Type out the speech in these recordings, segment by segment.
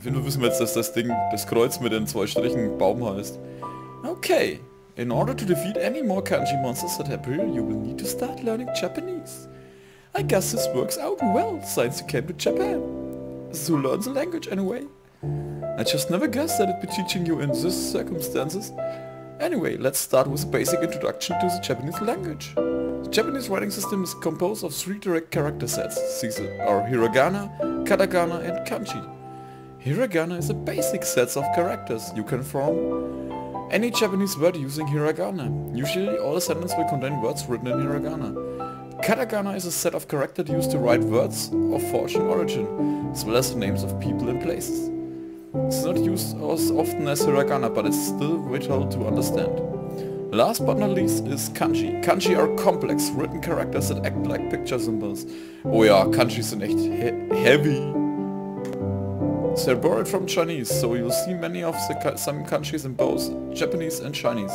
Auf jeden Fall wissen wir jetzt, dass das Ding, das Kreuz mit den zwei Strichen Baum heißt. Okay. In order to defeat any more kanji monsters that appear, you will need to start learning Japanese. I guess this works out well since you came to Japan. So learn the language anyway. I just never guessed that I'd be teaching you in these circumstances. Anyway, let's start with a basic introduction to the Japanese language. The Japanese writing system is composed of three direct character sets. These are hiragana, katakana and kanji. Hiragana is a basic set of characters you can form any Japanese word using hiragana. Usually all sentences will contain words written in hiragana. Katakana is a set of characters used to write words of fortune origin, as well as the names of people and places. It's not used as often as hiragana, but it's still vital to understand. Last but not least is kanji. Kanji are complex written characters that act like picture symbols. Oh ja, kanji sind echt he heavy. They're borrowed from Chinese, so you'll see many of the some countries in both Japanese and Chinese.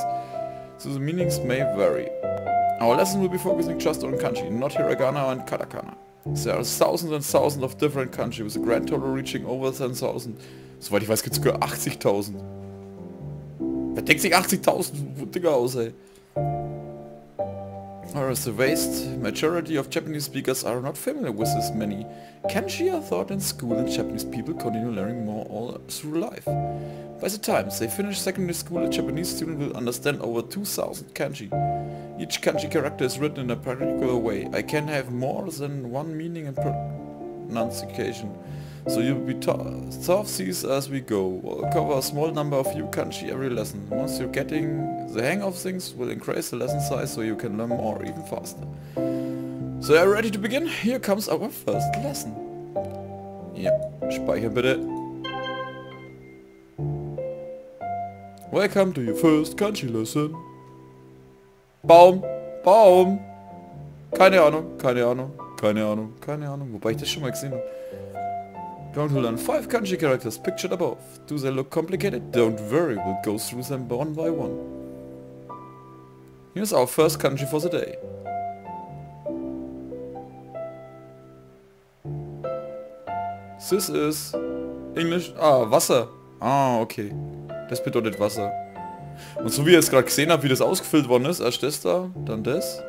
So the meanings may vary. Our lesson will be focusing just on kanji, not hiragana and katakana. There are thousands and thousands of different kanji, with a grand total reaching over 10,000. Soweit ich weiß gibt es sogar 80.000. Wer denkt sich 80.000 Dinger aus, ey? Whereas the vast majority of Japanese speakers are not familiar with this many. Kanji are taught in school and Japanese people continue learning more all through life. By the time they finish secondary school, a Japanese student will understand over 2000 kanji. Each kanji character is written in a particular way. I can have more than one meaning and pronunciation. So you'll be taught these as we go. We'll cover a small number of new kanji every lesson. Once you're getting the hang of things, we'll increase the lesson size so you can learn more even faster. So are you ready to begin? Here comes our first lesson. Ja, speichern bitte. Welcome to your first kanji lesson. Baum, Baum. Keine Ahnung, keine Ahnung, keine Ahnung, keine Ahnung. Wobei ich das schon mal gesehen habe. Going to learn 5 kanji characters pictured above. Do they look complicated? Don't worry, we'll go through them one by one. Here's our first kanji for the day. This is English... Ah, Wasser. Ah, okay. Das bedeutet Wasser. Und so wie ihr es gerade gesehen habt, wie das ausgefüllt worden ist, erst das da, dann das,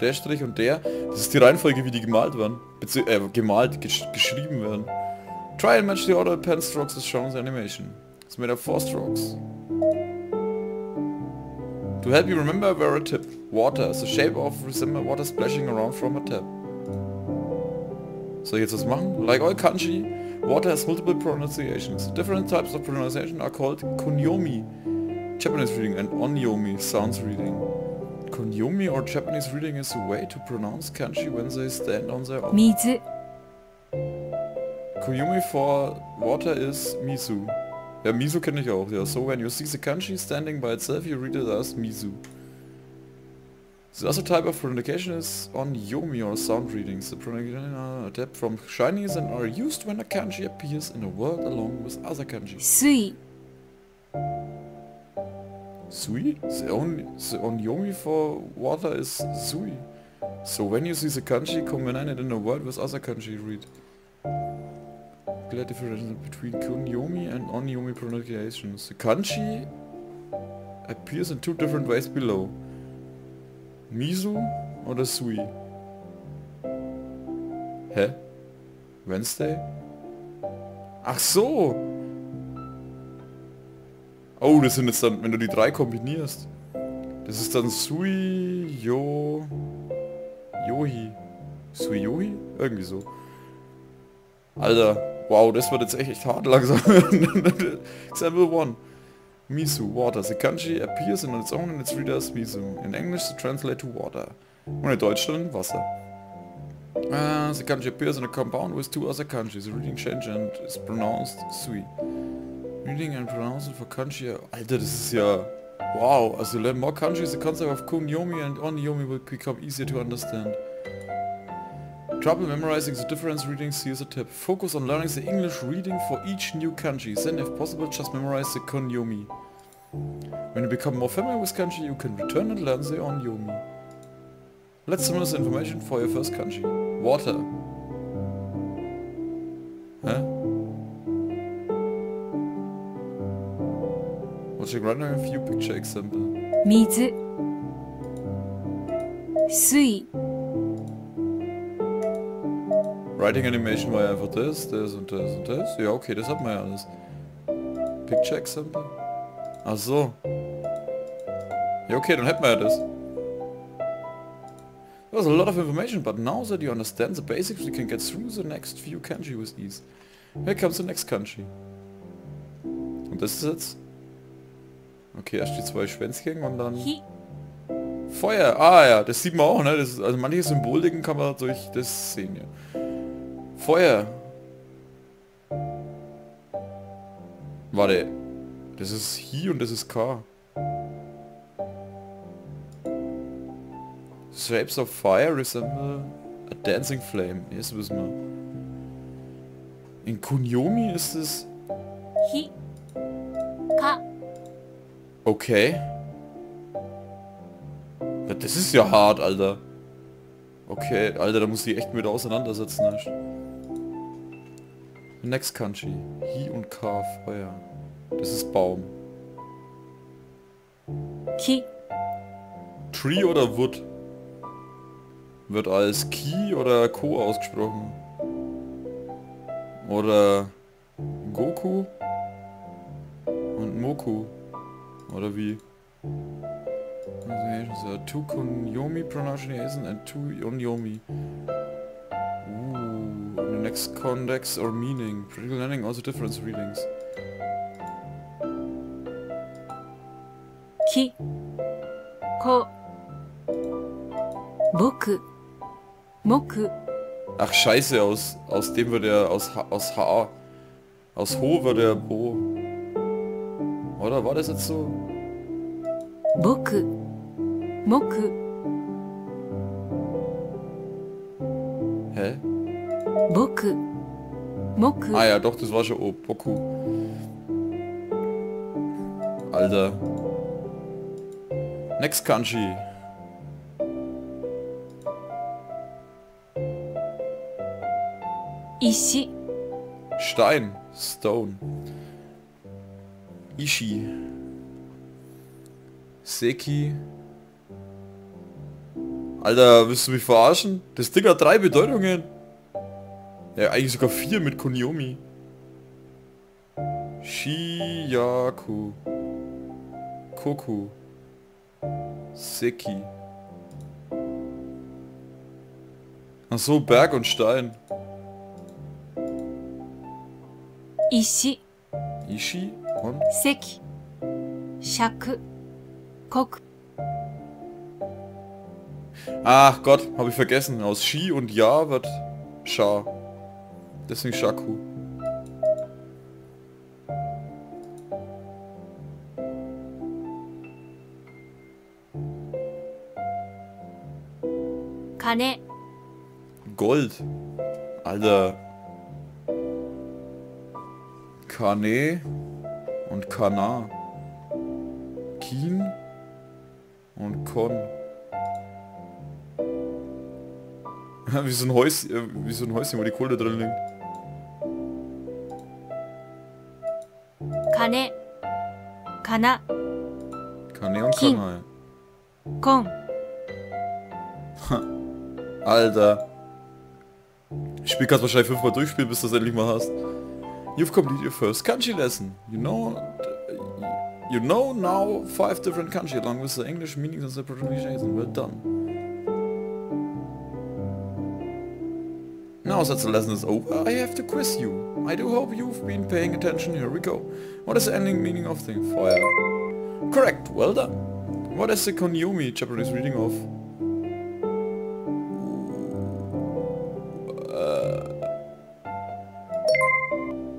der Strich und der, das ist die Reihenfolge, wie die gemalt werden. Bezieh äh, gemalt, gesch geschrieben werden. Try and match the order of pen strokes as shown in the animation. It's made of four strokes. To help you remember, wear a tip. Water is the shape of resemble water splashing around from a tap. Ich jetzt was machen? Like all kanji, water has multiple pronunciations. Different types of pronunciation are called kunyomi, Japanese reading, and onyomi, sounds reading. Kunyomi or Japanese reading is a way to pronounce kanji when they stand on their own. 水 Kunyomi for water is misu. Ja, misu kenne ich auch. Ja, so when you see the kanji standing by itself, you read it as misu. The other type of pronunciation is on yomi or sound readings. The pronunciation are adapted from Chinese and are used when a kanji appears in a word along with other kanji. Sui. Sui? The only the onyomi for water is sui. So when you see the kanji, combine it in a word with other kanji read. Clear difference between kunyomi and onyomi pronunciations. The kanji appears in two different ways below. Misu oder Sui? Hä? Wednesday? Ach so! Oh, das sind jetzt dann, wenn du die drei kombinierst. Das ist dann Sui, Yo, Yohi. Sui Yohi? Irgendwie so. Alter, wow, das wird jetzt echt, echt hart langsam. Example 1. Misu, water. The kanji appears on its own and its reader as Misu. In English, the translate to water. Und in Deutsch dann Wasser. Uh, the kanji appears in a compound with two other kanji. The reading change and is pronounced Sui. Reading and pronouncing for kanji... Alter, das ist ja... Wow, also learn more kanji, the concept of kunyomi and onyomi will become easier to understand. trouble memorizing the difference readings, here's a tip. Focus on learning the English reading for each new kanji, then if possible just memorize the kunyomi. When you become more familiar with kanji, you can return and learn the onyomi. Let's summarize the information for your first kanji. Water. Huh? Watching random few picture example. 水 Writing Animation war ja einfach das, das und das und das. Ja, okay, das hat man ja alles. Picture Example? Ach so. Ja, okay, dann hätten wir ja das. There was a lot of information, but now that you understand the basics, we can get through the next few kanji with ease. Here comes the next kanji. Und das ist jetzt... Okay, erst die zwei Schwänzchen und dann... 火 Feuer! Ah ja, das sieht man auch, ne? Das ist, also manche Symboliken kann man durch das sehen, ja. Feuer! Warte. Das ist Hi und das ist K. Shapes of fire resemble a dancing flame. Yes, wissen wir. In Kunyomi ist es... 火か Okay. Ja, das ist ja hart, Alter. Okay, Alter, da muss ich echt mit auseinandersetzen. Next Country. Hi und K, Feuer. Das ist Baum. 木 Tree oder Wood? Wird als Ki oder Ko ausgesprochen? Oder Goku und Moku? Oder wie? Also, two Kunyomi pronunciation and two Onyomi. Context, context or meaning. Critical learning also difference readings. Ki. Ko. Boku. Moku. Ach scheiße, aus, aus dem wird er aus, aus H. Aus Ho wird er Bo. Oder war das jetzt so? Boku. Moku. 僕木 Ah ja, doch, das war schon O. Boku. Alter. Next Kanji. Ishi Stein. Stone. Ishi. Seki. Alter, willst du mich verarschen? Das Ding hat drei Bedeutungen. Ja, eigentlich sogar vier mit Koniomi. Shiyaku. Koku. Seki. Ach so, Berg und Stein. Ishi. Ishi und? Seki. Shaku. Koku. Ach Gott, habe ich vergessen. Aus Shi und Ja wird Scha. Deswegen Shaku. 金 Gold. Alter. Kane und Kana. Kin und Kon. wie so ein Häuschen, äh, wie so ein Häuschen, wo die Kohle drin liegt. 花金 Korn Alter Ich spiel kannst wahrscheinlich fünfmal durchspielen, bis du es endlich mal hast You've completed your first country lesson You know You know now five different country along with the English meanings and the pronunciation. Well done. Now that the lesson is over, I have to quiz you. I do hope you've been paying attention. Here we go. What is the ending meaning of the fire? Correct. Well done. What is the kunyomi Japanese reading of?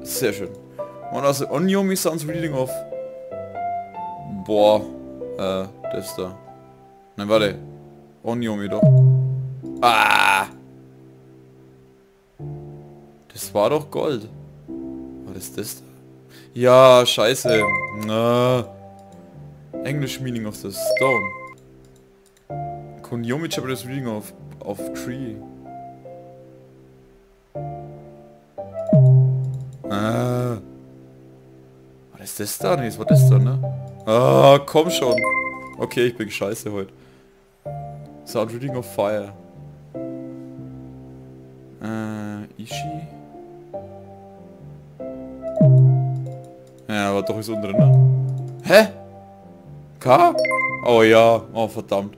Sehr schön. Und also Onyomi sounds reading of... Boah. Äh, das da. Nein, warte. Onyomi doch. Ah! Das war doch Gold. Was ist das da? Ja, scheiße. Na. English meaning of the stone. Konyomi Japanese reading of, of tree. Ah. Was ist das da? Nee, das war das da, ne? Ah, komm schon. Okay, ich bin scheiße heute. Sound Reading of Fire. Äh, Ishi? Ja, war doch ist unten drin, ne? Hä? K? Oh ja, oh verdammt.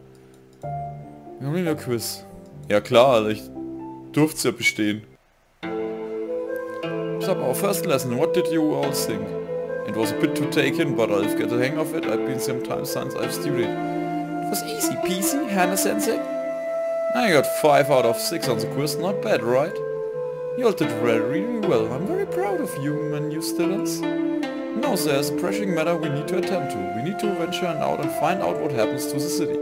Marina er Quiz. Ja klar, ich durfte es ja bestehen. So, our first lesson, what did you all think? It was a bit to take in, but I've got the hang of it. I've been some time since I've studied. It was easy peasy, Hana Sensei. I got 5 out of 6 on the quiz, not bad, right? You all did very, really well. I'm very proud of you, my new students. Now there's a pressing matter we need to attend to. We need to venture out and find out what happens to the city.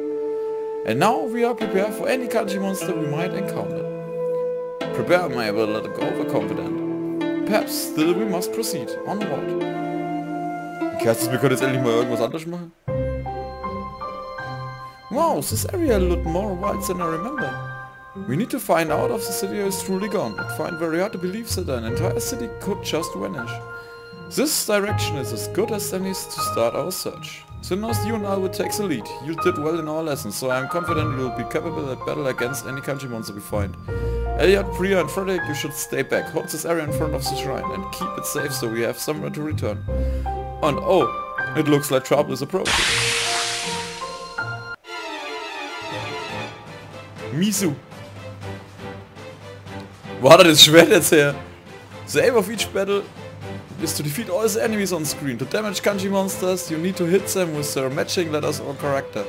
And now we are prepared for any kanji monster we might encounter. Prepare may be a little overconfident. Perhaps still we must proceed. Onward. Kerstin, wir können jetzt endlich mal irgendwas anderes machen. Wow, this area looked more wild than I remember. We need to find out if the city is truly gone. I find very hard to believe that an entire city could just vanish. This direction is as good as any to start our search. Sinos, you and I will take the lead. You did well in our lessons, so I am confident you will be capable at battle against any kanji monster we find. Elliot, Priya and Frederick, you should stay back. Hold this area in front of the shrine and keep it safe so we have somewhere to return. And oh, it looks like trouble is approaching. Misu. Wo hat er das Schwert jetzt her? The aim of each battle is to defeat all the enemies on screen. To damage kanji monsters, you need to hit them with their matching letters or character.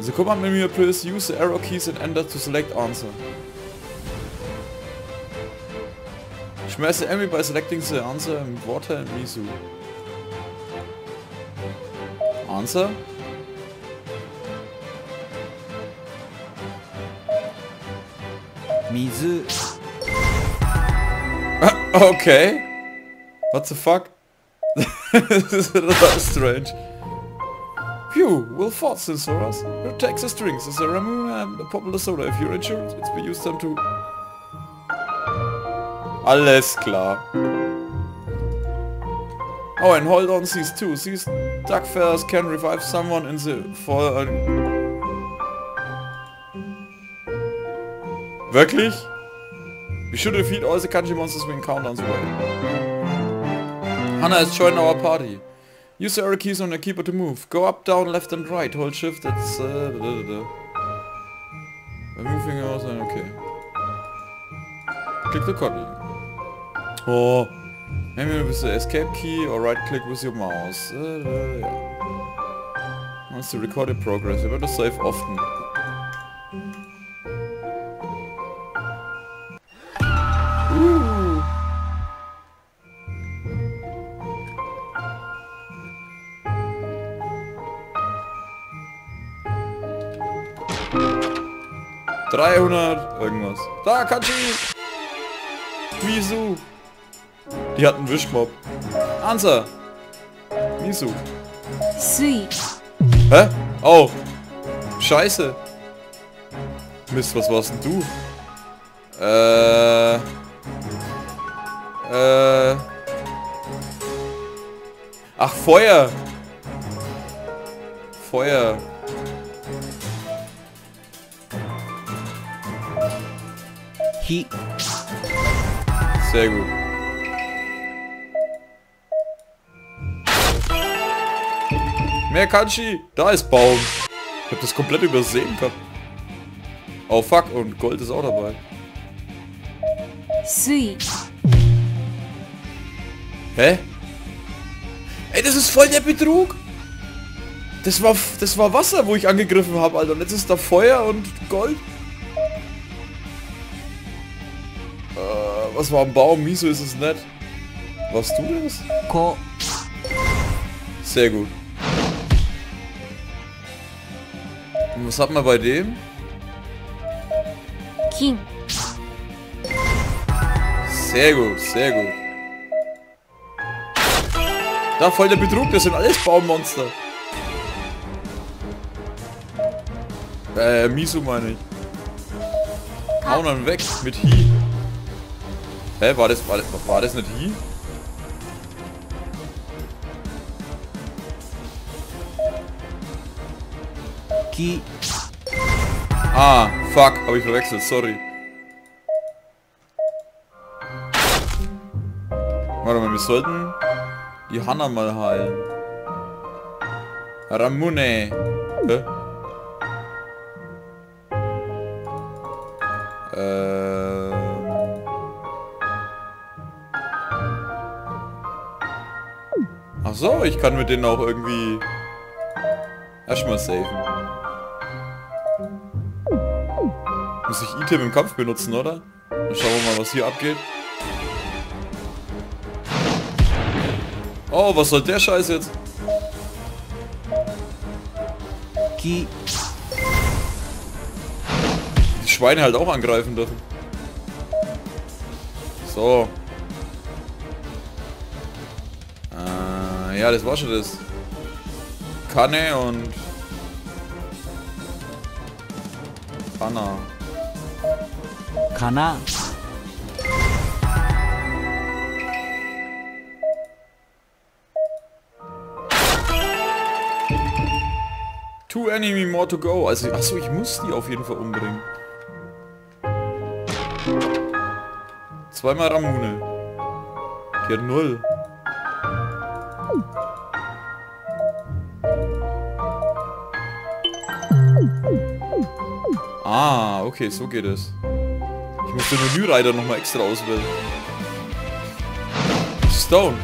The command menu please use the arrow keys and enter to select answer. Smash the enemy by selecting the answer in water and Misu. Answer? Mizu. Okay. What the fuck? this is a little strange. Phew, well fought, Sinthoras. Your Texas drinks is a Ramune a popular soda. If you're insured, it's we use them to... Alles klar. Oh, and hold on these two. These duck feathers can revive someone in the... Uh... Wirklich? We should defeat all the kanji monsters we encounter on the way. Hana has joined our party. Use the arrow keys on your keyboard to move. Go up, down, left and right. Hold shift, that's... Uh, da, da, da. By moving also, okay. Click the copy. Oh. Maybe with the escape key or right click with your mouse. Uh, yeah. Once the recorded progress, you better save often. 300 irgendwas. Da kann Takachi! Misu! Die hat einen Wischmob. Answer! Misu. Sweet. Hä? Oh. Scheiße. Mist, was warst denn du? Äh. Äh. Ach, Feuer. Feuer. Hi. Sehr gut. Mehr Kanji! Da ist Baum. Ich hab das komplett übersehen gehabt. Oh fuck, und Gold ist auch dabei. Sui. Hä? Ey, das ist voll der Betrug! Das war, das war Wasser, wo ich angegriffen habe, Alter. Und jetzt ist da Feuer und Gold. Was war ein Baum? Miso ist es nicht. Warst du das? Ko. Sehr gut. Und was hat man bei dem? Kin. Sehr gut, sehr gut. Da voll der Betrug, das sind alles Baummonster. Äh, Misu meine ich. Hauen dann weg mit Hi. Hä, war das, war das, war das nicht hier? Ki. Ah, fuck, hab ich verwechselt, sorry. Warte mal, wir sollten die Hanna mal heilen. Ramune. Hä? Ich kann mit denen auch irgendwie erstmal saven. Muss ich Item im Kampf benutzen, oder? Dann schauen wir mal, was hier abgeht. Oh, was soll der Scheiß jetzt? Die Schweine halt auch angreifen dürfen. So. Ja, das war schon das. Kanne und... Kanna. Kana. Two enemy more to go. Also, achso, ich muss die auf jeden Fall umbringen. Zweimal Ramune. Die hat null. Ah, okay, so geht es. Ich muss den Menüreiter nochmal extra auswählen. Stone.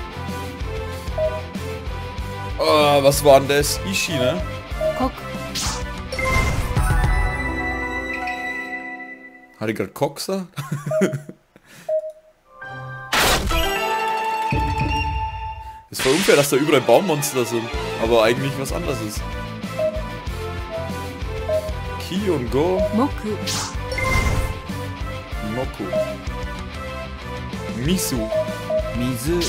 Ah, was war denn das? Ishi, ne? 国 Hat ich gerade Cock gesagt? Es war unfair, dass da überall Baummonster sind, aber eigentlich was anderes ist. Ki und Go, 木 Moku. Misu. 水。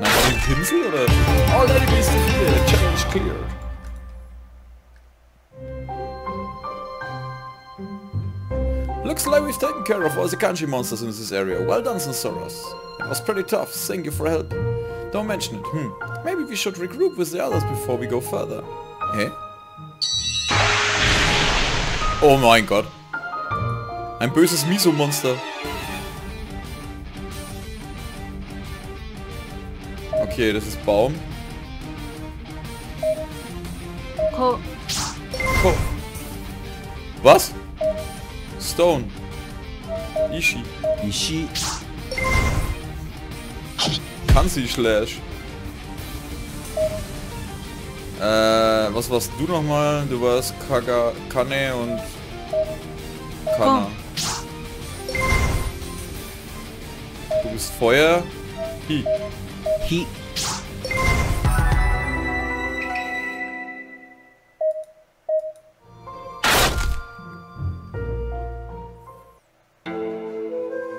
Na, war die ein Pinsel oder? All enemies defeated, challenge cleared. Looks like we've taken care of all the kanji monsters in this area. Well done, Sinthoras. It was pretty tough. Thank you for help. Don't mention it. Hmm. Maybe we should regroup with the others before we go further. Hä? Oh mein Gott. Ein böses Miso-Monster. Okay, das ist Baum. こ Ko Was? Stone. Ishi. 石。Kanzi Slash. Äh, was warst du nochmal? Du warst Kaga, Kane und Kana. Du bist Feuer. Hi. 火。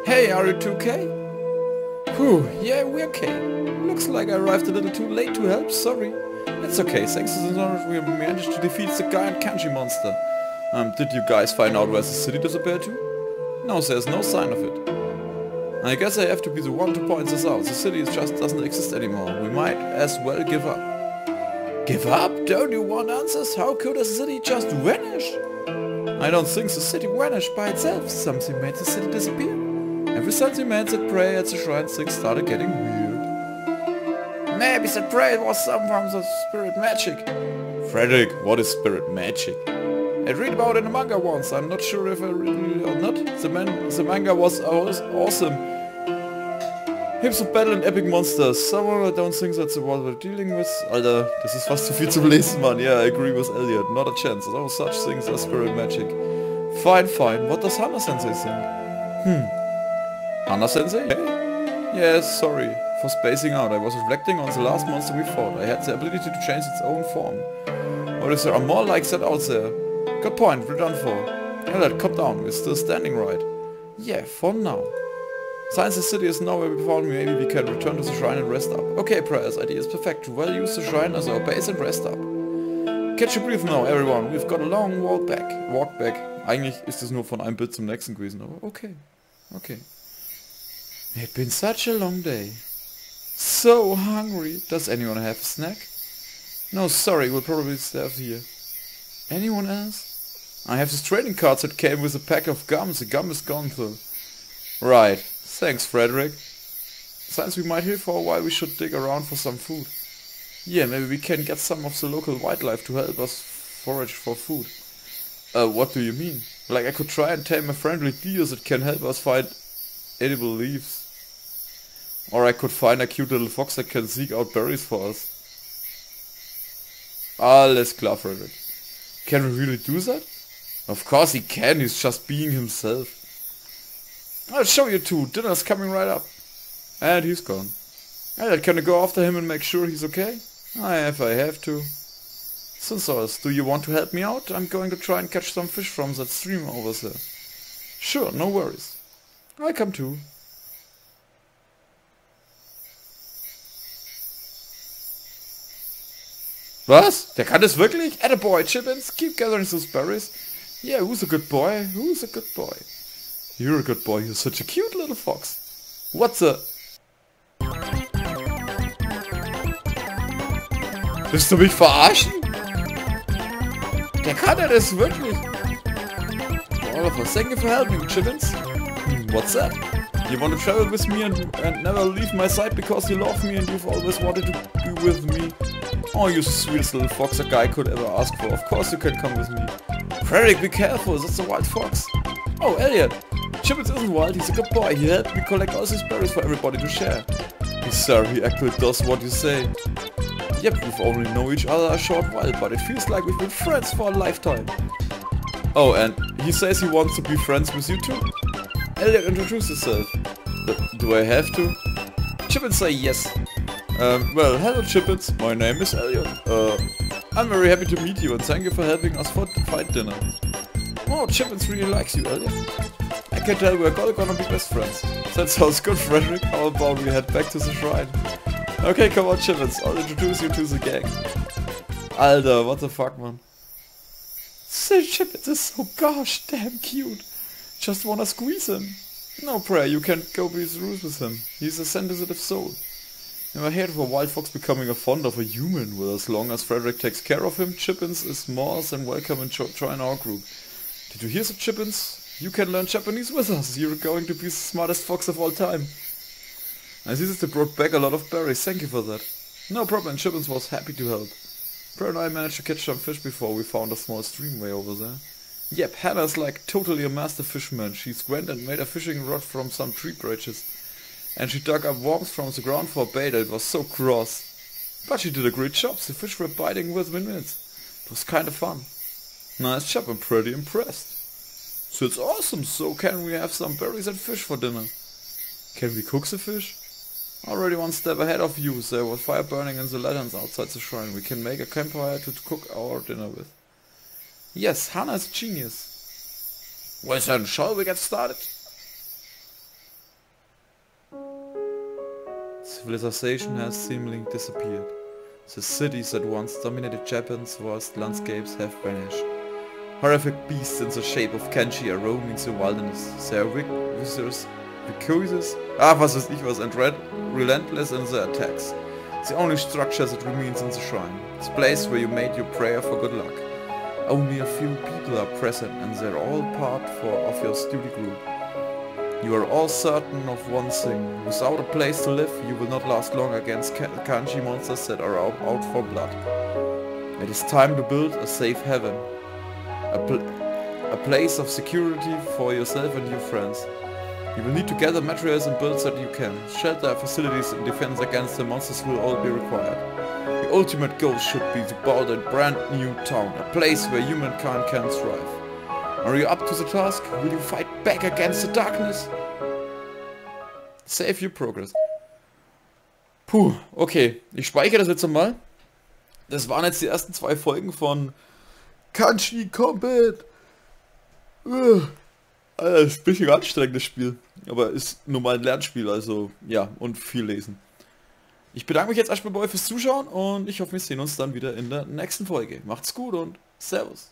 Hey, are you 2K? Whew, yeah, we're okay. Looks like I arrived a little too late to help, sorry. It's okay, thanks to the knowledge we managed to defeat the giant kanji monster. Um, did you guys find out where the city disappeared to? No, there's no sign of it. I guess I have to be the one to point this out. The city just doesn't exist anymore. We might as well give up. Give up? Don't you want answers? How could a city just vanish? I don't think the city vanished by itself. Something made the city disappear. Ever since we made that prayer at the shrine, things started getting weird. Maybe that prayer was some form of spirit magic. Frederick, what is spirit magic? I read about it in a manga once. I'm not sure if I read it or not. The, man, the manga was aw- awesome. Heaps of battle and epic monsters. Somehow I don't think that's what we're dealing with. Alter, das ist fast zu viel zum Lesen, Mann. Yeah, I agree with Elliot. Not a chance. No such things as spirit magic. Fine, fine. What does Hana-sensei think? Hmm. Hana-sensei? Yes, sorry for spacing out. I was reflecting on the last monster we fought. I had the ability to change its own form. What if there are more like that out there? Good point, we're done for. Elliot, calm down. We're still standing right. Yeah, for now. Since the city is nowhere before me, maybe we can return to the shrine and rest up. Okay, Priya's idea is perfect. Well use the shrine as our base and rest up. Catch your breath now, everyone. We've got a long walk back. Walk back. Eigentlich ist es nur von einem Bild zum nächsten gewesen, aber okay. Okay. It's been such a long day. So hungry. Does anyone have a snack? No, sorry, we'll probably starve here. Anyone else? I have these trading cards that came with a pack of gums. The gum is gone though. Right. Thanks, Frederick. Since we might here for a while, we should dig around for some food. Yeah, maybe we can get some of the local wildlife to help us forage for food. Uh, what do you mean? Like I could try and tame a friendly deer that can help us find edible leaves. Or I could find a cute little fox that can seek out berries for us. Ah, Alles klar, Frederick. Can we really do that? Of course he can, he's just being himself. I'll show you two, dinner's coming right up. And he's gone. Elliot, can I go after him and make sure he's okay? Ah, I have, I have to. Sinthoras, do you want to help me out? I'm going to try and catch some fish from that stream over there. Sure, no worries. I come too. Was? Der kann das wirklich? Attaboy, Chippins, keep gathering those berries. Yeah, who's a good boy? Who's a good boy? You're a good boy, you're such a cute little fox. What's a... Willst du mich verarschen? Der kann ja das wirklich. Thank you for helping, Chippins. Hmm, What's that? You want to travel with me and, and never leave my side because you love me and you've always wanted to be with me. Oh, you sweetest little fox a guy could ever ask for. Of course you can come with me. Frederick, be careful, that's a wild fox. Oh, Elliot. Chippins isn't wild, he's a good boy. He helped me collect all these berries for everybody to share. He's sorry, he actually does what you say. Yep, we've only known each other a short while, but it feels like we've been friends for a lifetime. Oh, and he says he wants to be friends with you too? Elliot, introduce yourself. Do I have to? Chippins say yes. Um, well, hello Chippins, my name is Elliot. Uh, I'm very happy to meet you and thank you for helping us for the fight dinner. Oh, Chippins really likes you, Elliot. I can tell we're all gonna be best friends. That sounds good, Frederick. How about we head back to the shrine? Okay, come on, Chippins. I'll introduce you to the gang. Alter, what the fuck, man. Say Chippins is so gosh damn cute. Just wanna squeeze him. No Priya, you can't go be rules with him. He's a sensitive soul. Never heard of a wild fox becoming a fond of a human, well as long as Frederick takes care of him, Chippins is more than welcome and join our group. Did you hear so, Chippins? You can learn Japanese with us. You're going to be the smartest fox of all time. I see that they brought back a lot of berries. Thank you for that. No problem. Chippins was happy to help. Bro and I managed to catch some fish before we found a small streamway over there. Yep, Hana's like totally a master fisherman. She's went and made a fishing rod from some tree branches. And she dug up worms from the ground for bait. It was so gross. But she did a great job. The fish were biting within minutes. It was kind of fun. Nice job. I'm pretty impressed. So it's awesome. So can we have some berries and fish for dinner? Can we cook the fish? Already one step ahead of you. There was fire burning in the lanterns outside the shrine. We can make a campfire to cook our dinner with. Yes, Hana's genius. Well then, shall we get started? Civilization has seemingly disappeared. The cities that once dominated Japan's vast landscapes have vanished. Horrific beasts in the shape of kanji are roaming the wilderness. They are wizards, victorious, ah was weiß ich was, and red, relentless in their attacks. The only structure that remains in the shrine. The place where you made your prayer for good luck. Only a few people are present and they're all part for, of your study group. You are all certain of one thing. Without a place to live, you will not last long against kanji monsters that are out, out for blood. It is time to build a safe haven. A, pl a place of security for yourself and your friends. You will need to gather materials and builds that you can. Shelter, facilities and defense against the monsters will all be required. The ultimate goal should be to build a brand new town, a place where humankind can thrive. Are you up to the task? Will you fight back against the darkness? Save your progress. Puh, okay. Ich speichere das jetzt mal. Das waren jetzt die ersten zwei Folgen von Kanji Combat. Uh, Alter, ist ein bisschen anstrengendes Spiel. Aber ist nun mal ein Lernspiel, also ja, und viel lesen. Ich bedanke mich jetzt erstmal bei euch fürs Zuschauen und ich hoffe, wir sehen uns dann wieder in der nächsten Folge. Macht's gut und Servus.